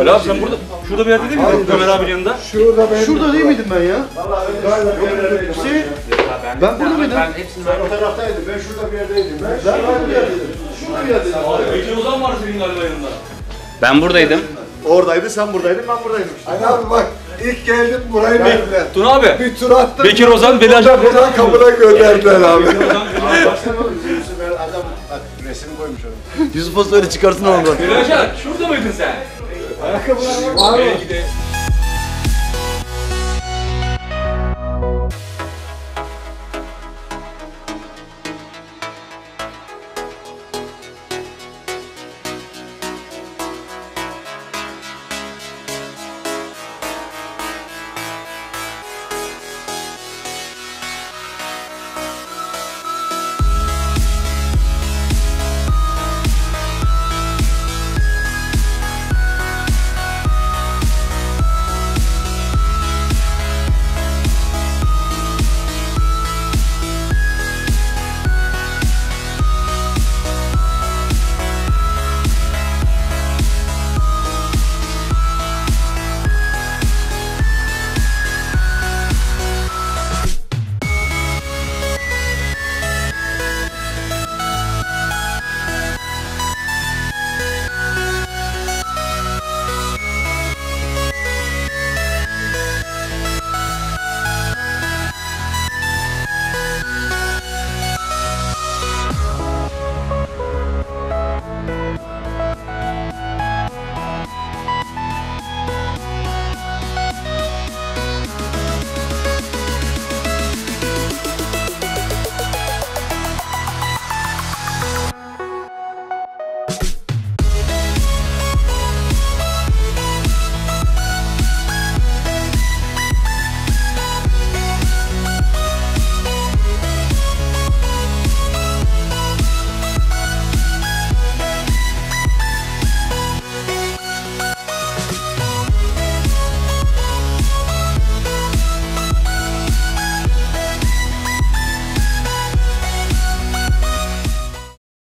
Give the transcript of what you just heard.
Ali abi sen burada, şurada bir yerde değil miydin? Ömer abinin yanında. Şurada ben... Şurada değil miydim ben ya? Hüseyin, Ben burada mıydım? Ben hepsini ben o taraftaydım. Ben şurada bir yerdeydim. Ben, burada bir yerdeydim. Şurada bir yerdeydim. Abi Bekir Ozan var senin galiba yanında. Ben buradaydım. Oradaydı, sen buradaydın, ben buradaydım işte. Hani abi bak ilk geldim burayı verdiler. Tuna abi. Bir tur attım. Bekir Ozan, Veli Acar. Buradan kapıda gönderdiler abi. Bekir Ozan, Veli Acar. Baksana oğlum, Yusuf ben adam bak, resim koymuş oraya. Yusuf'a söyle çıkarsın oradan. Veli Acar, şurada mıydın sen? Var mı? Belki de